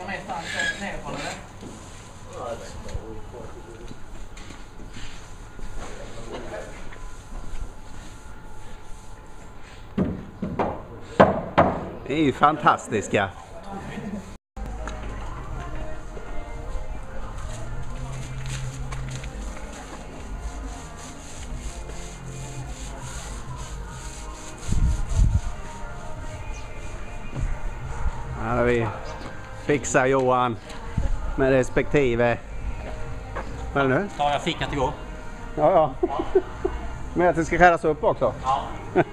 kilometer ner från det. Det är ju fantastiska. Ja, vi fixar Johan med respektive. Vad är det nu? Tar jag fickat igår? Ja, ja. Men att det ska skäras upp också? Ja.